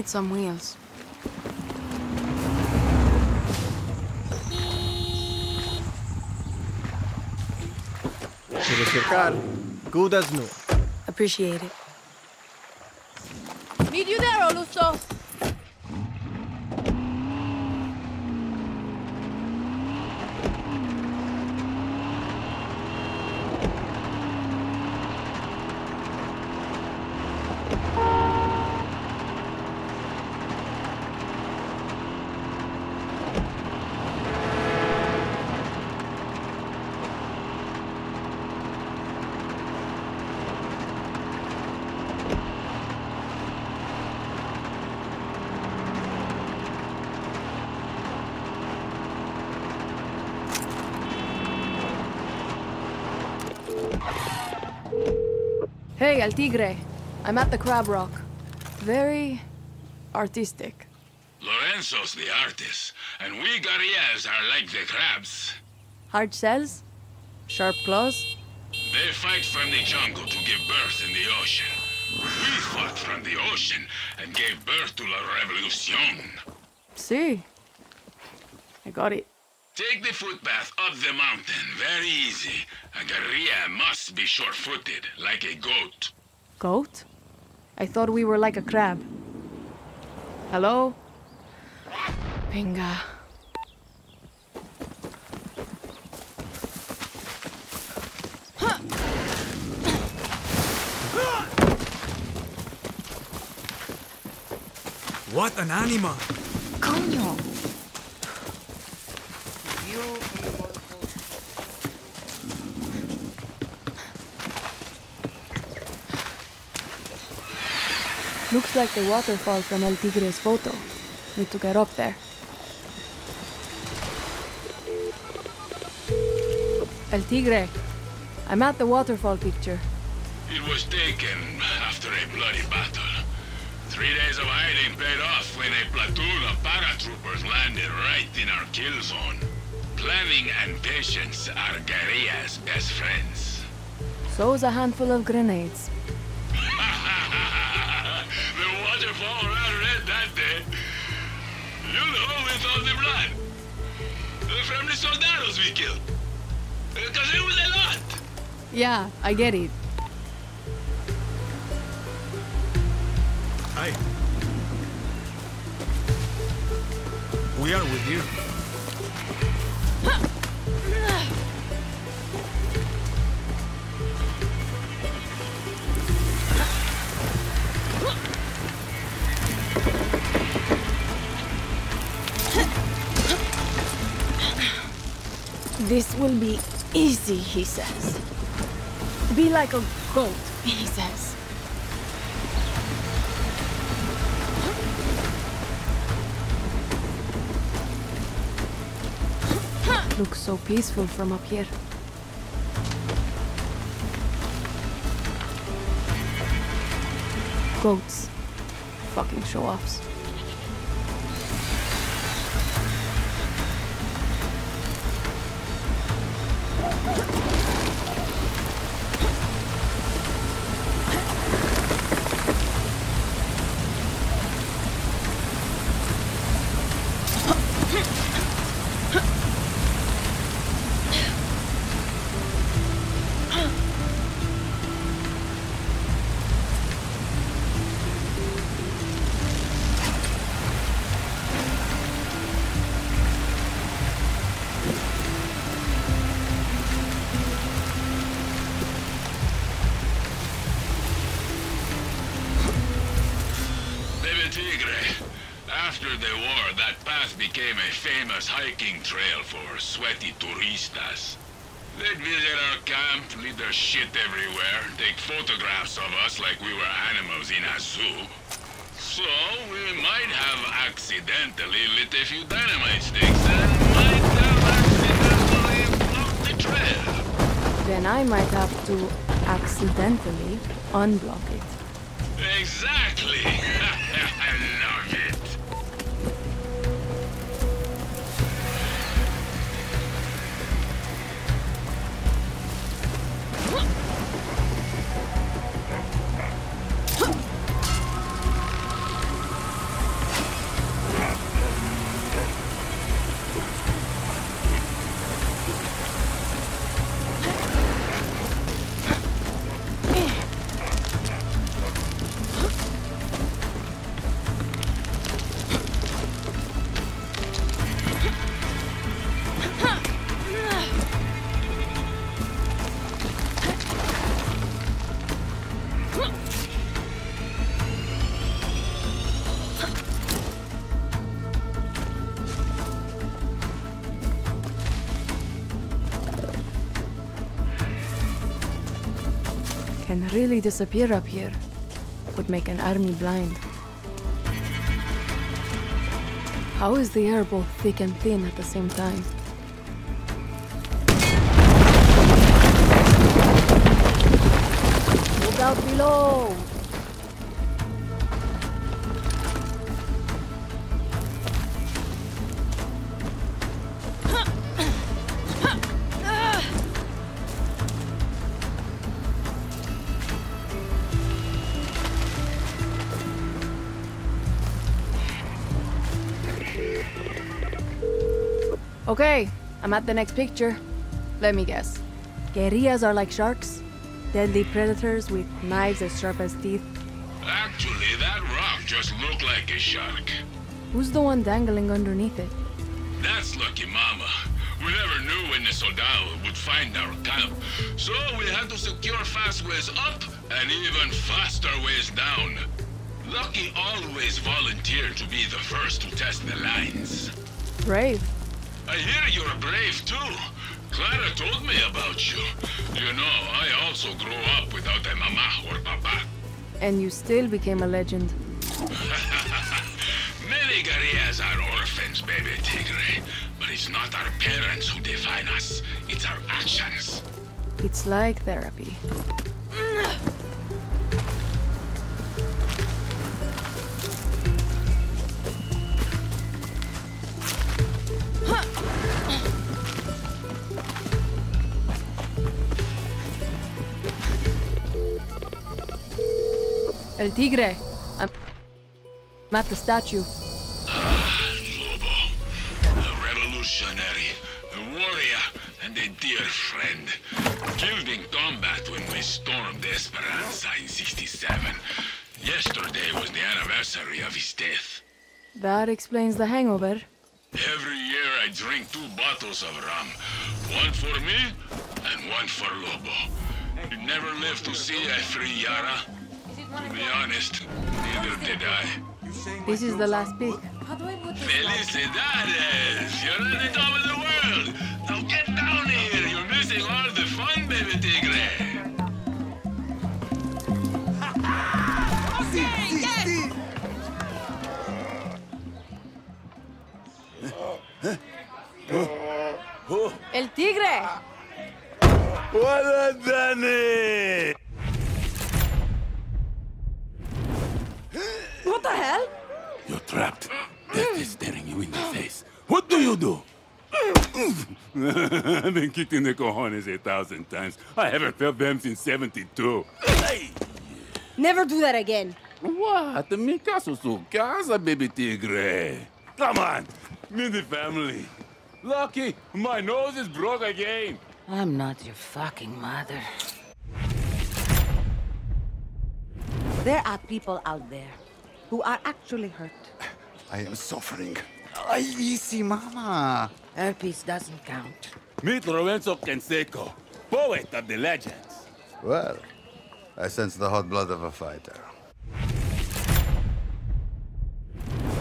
Need some wheels. Si cercar, good as new. Appreciate it. Meet you there, Oluso. Hey, El Tigre. I'm at the Crab Rock. Very artistic. Lorenzo's the artist, and we Guerrillas are like the crabs. Hard shells? Sharp claws? They fight from the jungle to give birth in the ocean. We fought from the ocean and gave birth to La Revolucion. See? I got it. Take the footpath up the mountain, very easy. A guerrilla must be sure-footed, like a goat. Goat? I thought we were like a crab. Hello? Pinga. What an animal! Coño! Looks like the waterfall from El Tigre's photo. Need to get up there. El Tigre, I'm at the waterfall picture. It was taken after a bloody battle. Three days of hiding paid off when a platoon of paratroopers landed right in our kill zone. Planning and patience are guerrillas' best friends. So's a handful of grenades. the waterfall ran red that day. You know, with all the blood. From the soldados we killed. Because it was a lot. Yeah, I get it. Hi. We are with you. This will be easy, he says. Be like a goat, he says. Looks so peaceful from up here. Goats. Fucking show-offs. Became a famous hiking trail for sweaty turistas. They'd visit our camp, leave their shit everywhere, take photographs of us like we were animals in a zoo. So, we might have accidentally lit a few dynamite sticks and might have accidentally blocked the trail. Then I might have to accidentally unblock it. Exactly! Really disappear up here. Would make an army blind. How is the air both thick and thin at the same time? Look out below! Okay, I'm at the next picture. Let me guess. Guerrillas are like sharks? Deadly predators with knives as sharp as teeth? Actually, that rock just looked like a shark. Who's the one dangling underneath it? That's Lucky Mama. We never knew when the Soldado would find our camp, so we had to secure fast ways up and even faster ways down. Lucky always volunteered to be the first to test the lines. Brave. I hear you're brave too. Clara told me about you. You know, I also grew up without a mama or papa. And you still became a legend. Many guerrillas are orphans, baby Tigre. But it's not our parents who define us. It's our actions. It's like therapy. El Tigre. I'm at the statue. Lobo. A revolutionary, a warrior, and a dear friend. Killed in combat when we stormed Esperanza in 67. Yesterday was the anniversary of his death. That explains the hangover. Every year I drink two bottles of rum. One for me, and one for Lobo. He never lived to see a free Yara. To be honest, neither did I. This is the last peak. Felicidades! You're at the top of the world! Now get down here! You're missing all the fun, baby tigre! El Tigre! Well done it! The hell? You're trapped. Death is staring you in the face. What do you do? I've been kicked in the cojones a thousand times. I haven't felt them since 72. Never do that again. What? Mi caso su casa, baby tigre. Come on, meet the family. Lucky, my nose is broke again. I'm not your fucking mother. There are people out there who are actually hurt. I am suffering. Ay, easy, mama. Herpes doesn't count. Meet Lorenzo Canseco, poet of the legends. Well, I sense the hot blood of a fighter.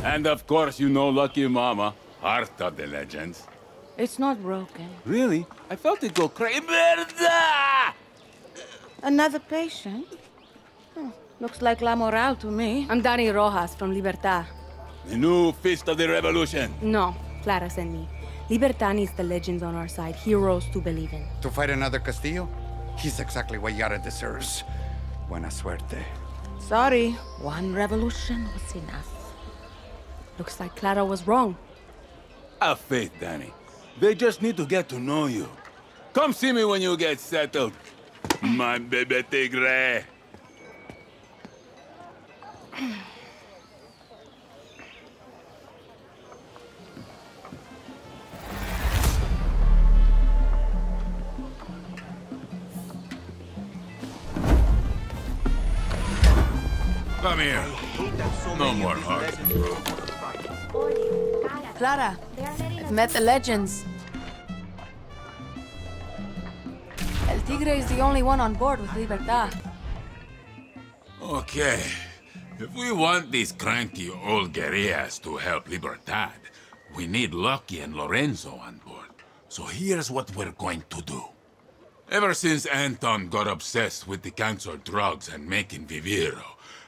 And of course, you know Lucky Mama, heart of the legends. It's not broken. Really? I felt it go crazy. Another patient? Looks like La Moral to me. I'm Dani Rojas from Libertad. The new fist of the revolution. No, Clara sent me. Libertad needs the legends on our side, heroes to believe in. To fight another Castillo? He's exactly what Yara deserves. Buena suerte. Sorry, one revolution was enough. Looks like Clara was wrong. Have faith, Dani. They just need to get to know you. Come see me when you get settled. My baby tigre. Come here. No more heart. Clara, I've met the legends. El Tigre is the only one on board with Libertad. Okay. If we want these cranky old guerrillas to help Libertad, we need Lucky and Lorenzo on board. So here's what we're going to do. Ever since Anton got obsessed with the cancer drugs and making Viviro,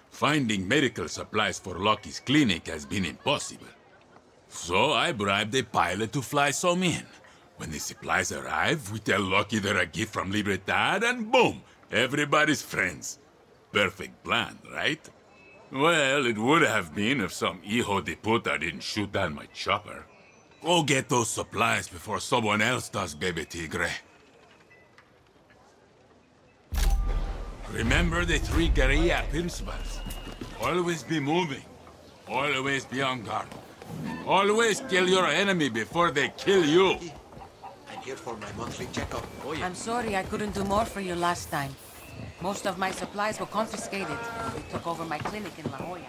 finding medical supplies for Lucky's clinic has been impossible. So I bribed a pilot to fly some in. When the supplies arrive, we tell Lucky they're a gift from Libertad, and boom, everybody's friends. Perfect plan, right? Well, it would have been if some hijo de puta didn't shoot down my chopper. Go get those supplies before someone else does, baby tigre. Remember the three guerrilla principles. Always be moving. Always be on guard. Always kill your enemy before they kill you. I'm here for my monthly checkup. I'm sorry I couldn't do more for you last time. Most of my supplies were confiscated. They took over my clinic in La Jolla.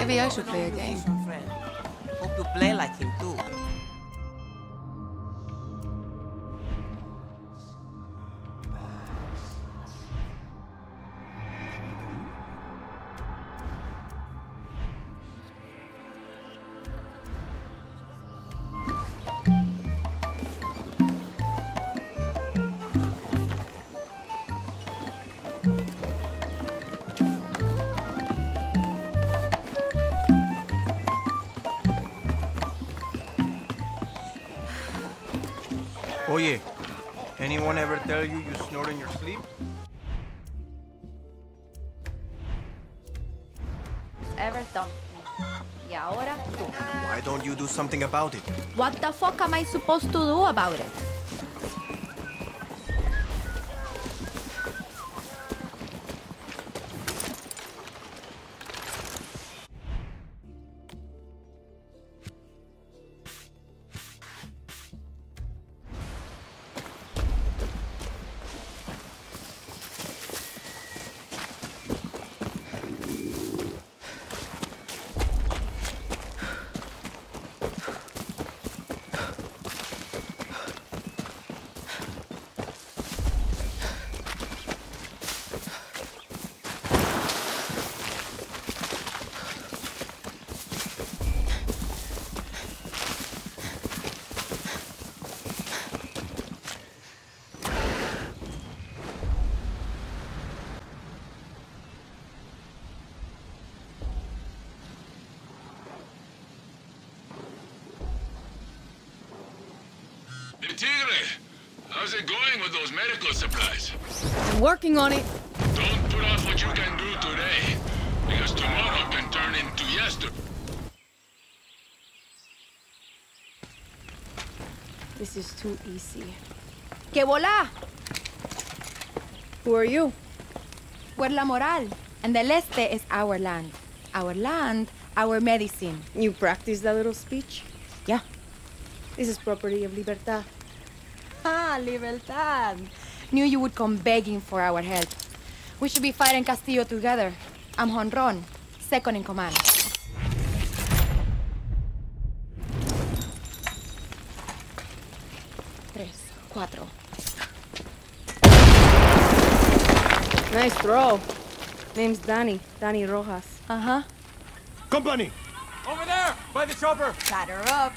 Maybe I should play a game. Hope you play like him anyone ever tell you you snore in your sleep? Everton. Y ahora tú. Why don't you do something about it? What the fuck am I supposed to do about it? Tigre, how's it going with those medical supplies? I'm working on it. Don't put off what you can do today, because tomorrow can turn into yesterday. This is too easy. ¡Que volá! Who are you? We're La Moral. And the Este is our land. Our land, our medicine. You practice that little speech? Yeah. This is property of Libertad. Ah, Libertad. Knew you would come begging for our help. We should be fighting Castillo together. I'm Jonrón, second in command. Tres, cuatro. Nice throw. Name's Dani. Dani Rojas. Uh-huh. Company! Over there! By the chopper! Batter up.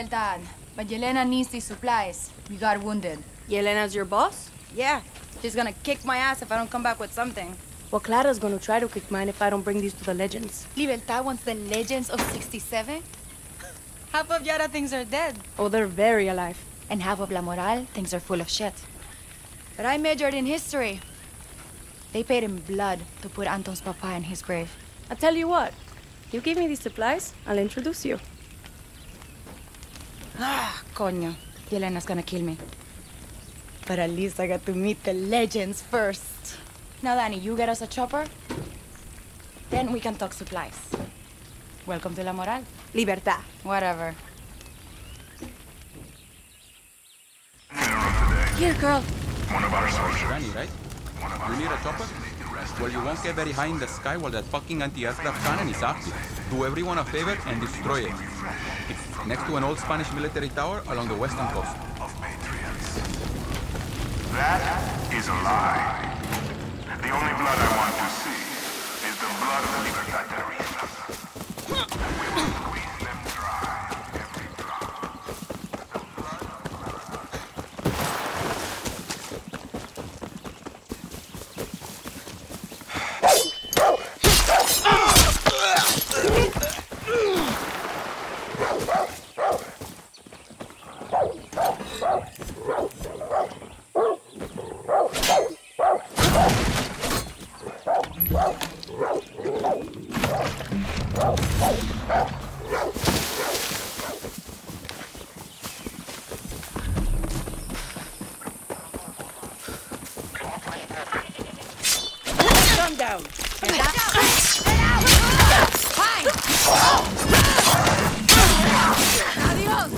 Libertad. But Yelena needs these supplies. You got wounded. Yelena's your boss? Yeah. She's gonna kick my ass if I don't come back with something. Well, Clara's gonna try to kick mine if I don't bring these to the legends. Libertad wants the legends of 67? Half of Yara thinks are dead. Oh, they're very alive. And half of La Moral thinks they're full of shit. But I majored in history. They paid in blood to put Anton's papa in his grave. I tell you what, you give me these supplies, I'll introduce you. Ah, coño. Yelena's gonna kill me. But at least I got to meet the legends first. Now, Dani, you get us a chopper. Then we can talk supplies. Welcome to La Moral. Libertad. Whatever. Here, girl. One of our soldiers. Dani, right? You need a chopper? Well, you won't get very high in the sky while that fucking anti-aircraft cannon is active. Do everyone a favor and destroy it. It's next to an old Spanish military tower along the western coast. That is a lie. The only blood I want to see is the blood of the Libertad terroristas. We will squeeze them dry, every drop. Calm down. Adios!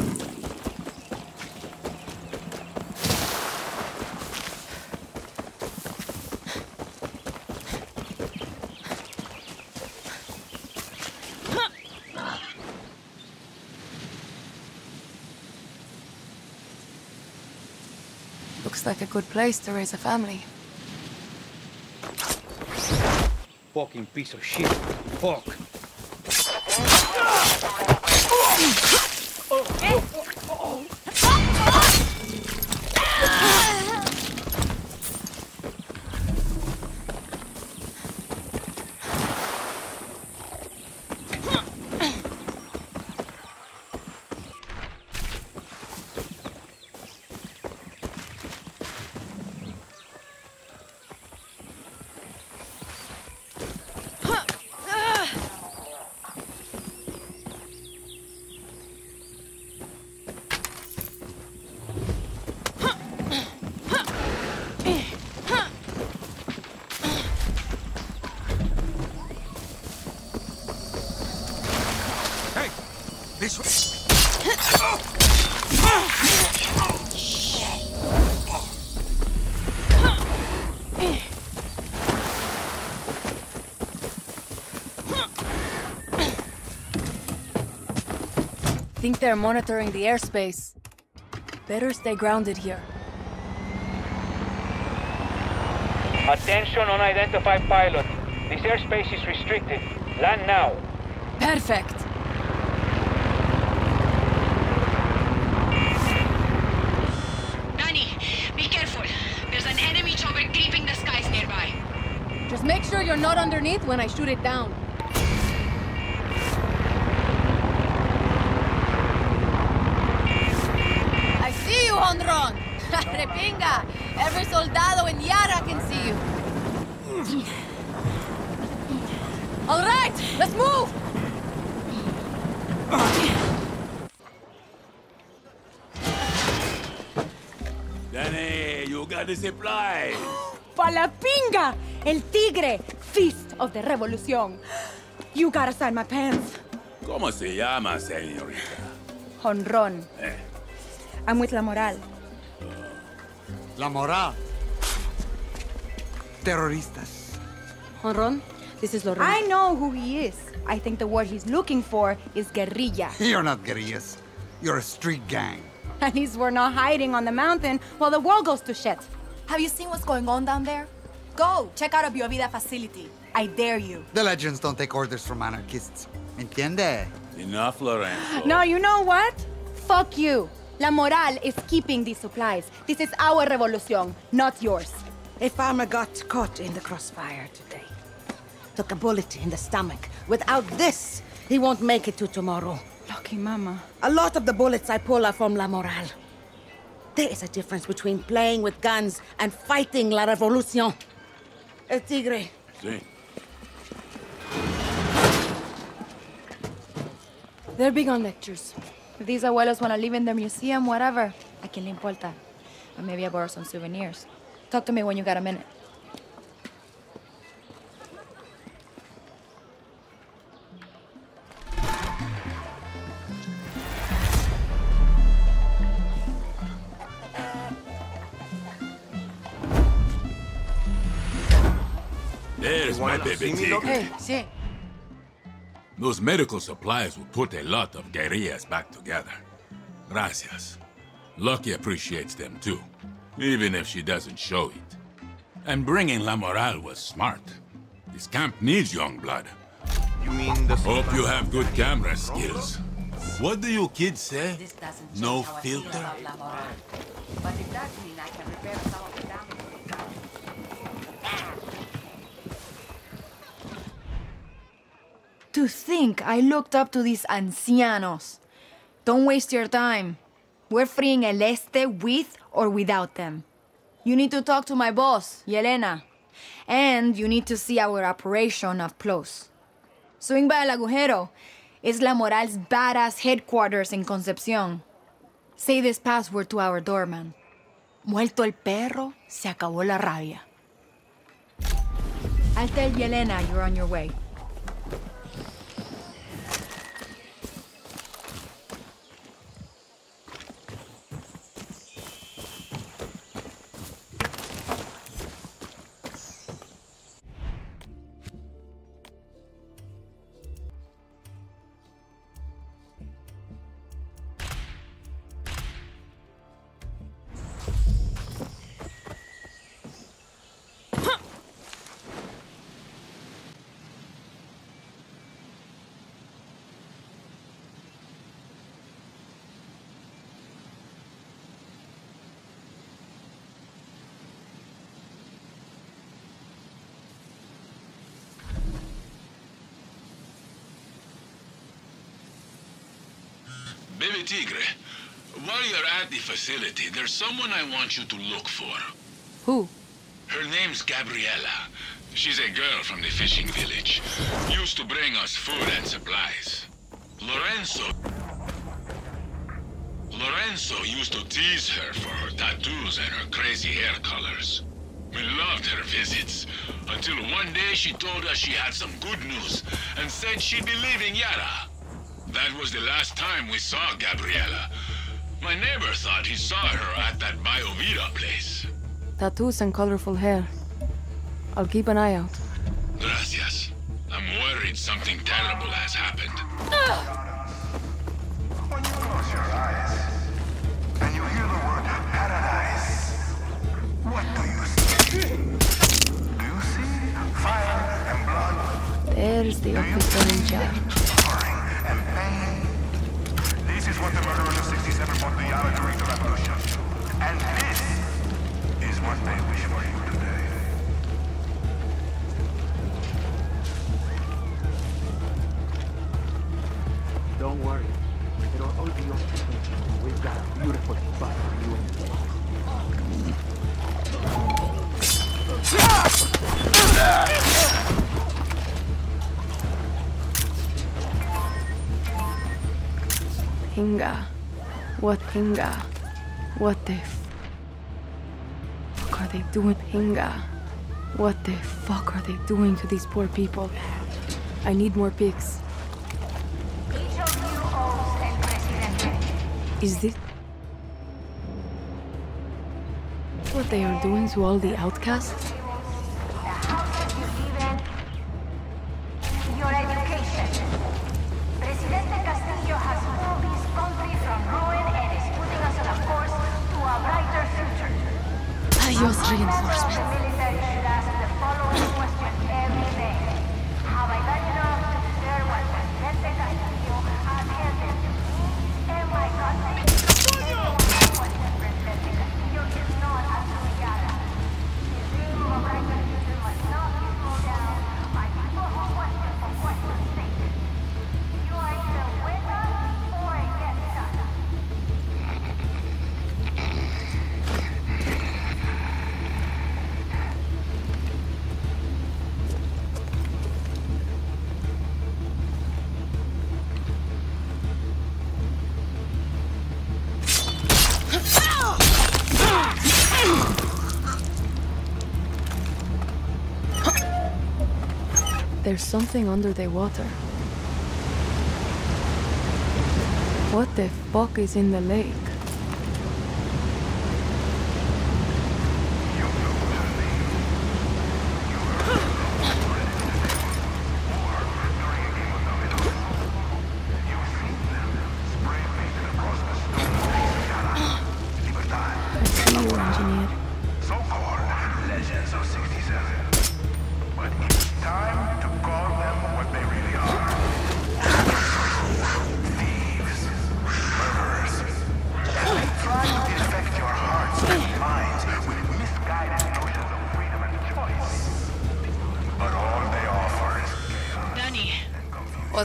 Looks like a good place to raise a family. Fucking piece of shit. Fuck. Think they're monitoring the airspace. Better stay grounded here. Attention unidentified pilot. This airspace is restricted. Land now. Perfect. Dani, be careful. There's an enemy chopper creeping the skies nearby. Just make sure you're not underneath when I shoot it down. You, Honron! Repinga! Every soldado in Yara can see you. All right, let's move! Danny, you got the supplies. ¡Palapinga! El tigre! Feast of the Revolución. You gotta sign my pants. ¿Cómo se llama, señorita? Honron. Eh. I'm with La Moral. La moral. Terroristas. Jonrón, this is Loren. I know who he is. I think the word he's looking for is guerrilla. You're not guerrillas. You're a street gang. At least we're not hiding on the mountain while the world goes to shit. Have you seen what's going on down there? Go, check out a Biovida facility. I dare you. The legends don't take orders from anarchists. Entiende? Enough, Lorenzo. No, you know what? Fuck you. La Moral is keeping these supplies. This is our revolution, not yours. A farmer got caught in the crossfire today. Took a bullet in the stomach. Without this, he won't make it to tomorrow. Lucky mama. A lot of the bullets I pull are from La Moral. There is a difference between playing with guns and fighting La Revolucion. El Tigre. Sí. They're big on lectures. If these abuelos want to live in their museum, whatever. ¿A quién le importa? Or maybe I borrow some souvenirs. Talk to me when you got a minute. There's my baby tigre. Hey, sí. Those medical supplies will put a lot of guerrillas back together. Gracias. Lucky appreciates them too, even if she doesn't show it. And bringing La Moral was smart. This camp needs young blood. You mean the... Hope you have good camera skills. What do you kids say? This doesn't change No how I feel filter? about La Moral. But it does mean I can repair some of the damage. To think I looked up to these ancianos. Don't waste your time. We're freeing El Este with or without them. You need to talk to my boss, Yelena. And you need to see our operation up close. Swing by El Agujero. It's La Moral's badass headquarters in Concepcion. Say this password to our doorman. Muerto el perro, se acabó la rabia. I'll tell Yelena you're on your way. Baby Tigre, while you're at the facility, there's someone I want you to look for. Who? Her name's Gabriela. She's a girl from the fishing village. Used to bring us food and supplies. Lorenzo... Lorenzo used to tease her for her tattoos and her crazy hair colors. We loved her visits, until one day she told us she had some good news and said she'd be leaving Yara. That was the last time we saw Gabriela. My neighbor thought he saw her at that Biovita place. Tattoos and colorful hair. I'll keep an eye out. Gracias. I'm worried something terrible has happened. When you close your eyes and you hear the word paradise, what do you see? Do you see fire and blood, There's the officer in charge. What the murderers of 67 want the Yara during the revolution. What Hinga? What the fuck are they doing, Hinga? What the fuck are they doing to these poor people? I need more pigs. Is this what they are doing to all the outcasts? There's something under the water. What the fuck is in the lake?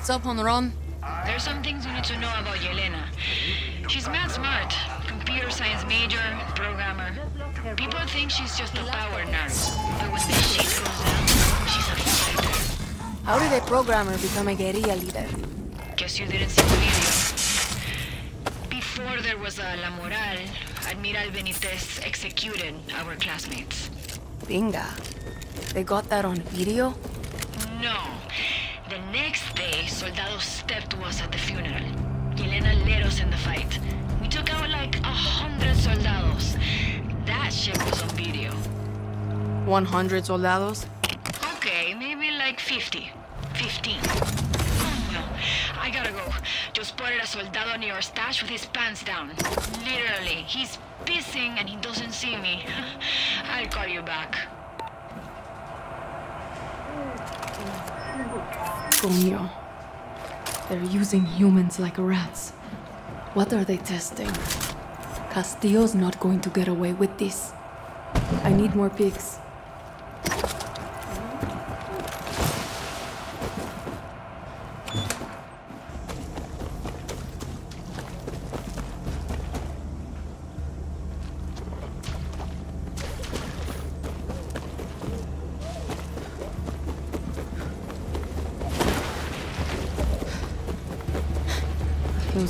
What's up, Jonrón? there's some things you need to know about Yelena. She's mad smart. Computer science major, programmer. People think she's just a power nurse. But when the shit goes down, she's a fighter. How did a programmer become a guerrilla leader? Guess you didn't see the video. Before there was a La Moral, Admiral Benitez executed our classmates. Binga. They got that on video? No. Fight. We took out like a hundred soldados. That shit was on video. 100 soldados? Okay, maybe like 50. 15. Oh, no. I gotta go. Just spotted a soldado near our stash with his pants down. Literally. He's pissing and he doesn't see me. I'll call you back. Coño. They're using humans like rats. What are they testing? Castillo's not going to get away with this. I need more pigs.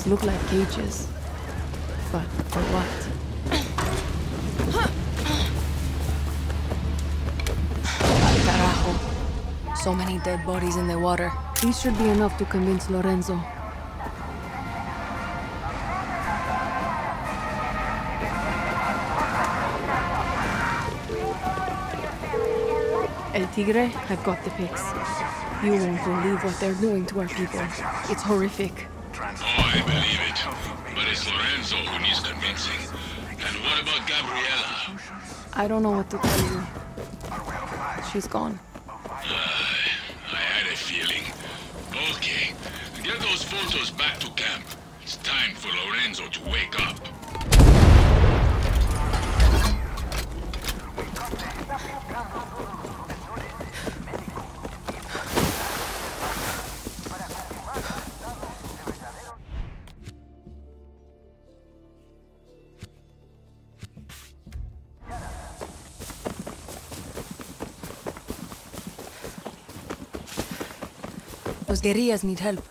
Look like cages. But for what? So many dead bodies in the water. These should be enough to convince Lorenzo. El Tigre, I've got the pics. You won't believe what they're doing to our people. It's horrific. I believe it. But it's Lorenzo who needs convincing. And what about Gabriella? I don't know what to tell you. She's gone. Ah, I had a feeling. Okay, get those photos back to camp. It's time for Lorenzo to wake up. Those guerrillas need help.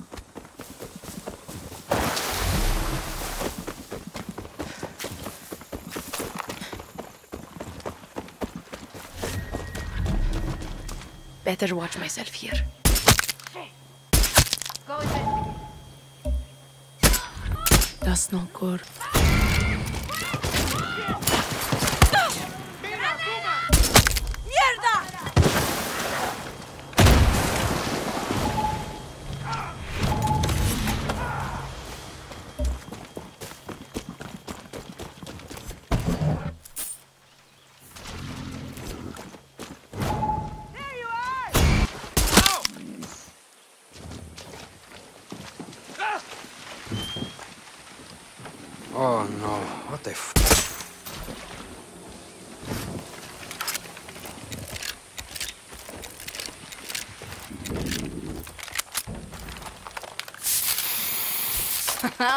Better watch myself here. That's not good.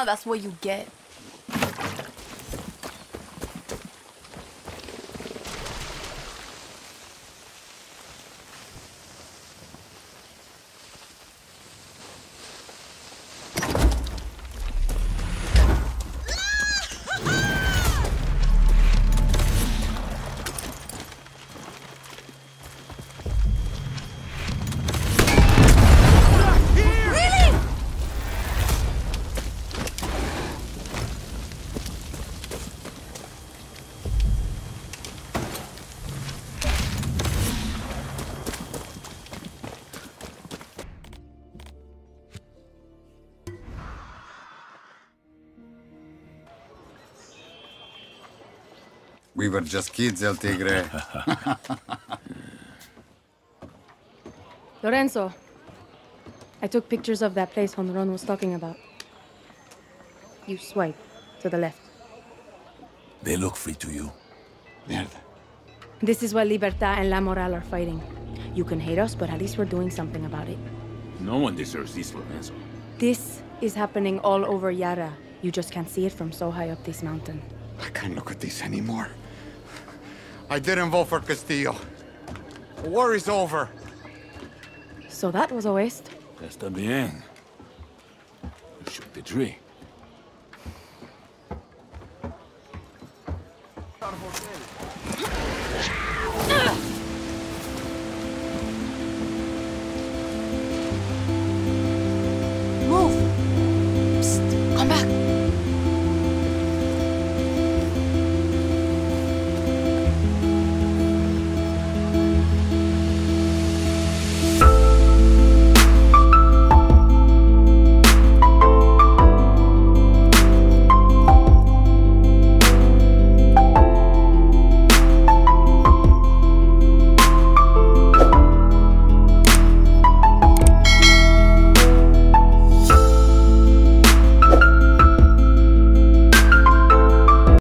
That's what you get. We were just kids, El Tigre. Lorenzo, I took pictures of that place Jonrón was talking about. You swipe to the left. They look free to you. Mierda. This is why Libertad and La Moral are fighting. You can hate us, but at least we're doing something about it. No one deserves this, Lorenzo. This is happening all over Yara. You just can't see it from so high up this mountain. I can't look at this anymore. I didn't vote for Castillo. The war is over. So that was a waste. Está bien. You shook the tree.